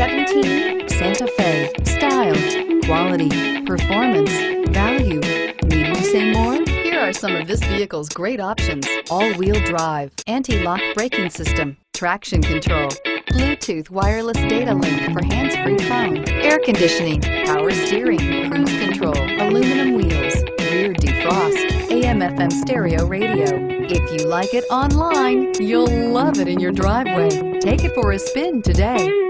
Seventeen Santa Fe. Style, quality, performance, value. Need we say more? Here are some of this vehicle's great options. All-wheel drive, anti-lock braking system, traction control, Bluetooth wireless data link for hands-free phone, air conditioning, power steering, cruise control, aluminum wheels, rear defrost, AM FM stereo radio. If you like it online, you'll love it in your driveway. Take it for a spin today.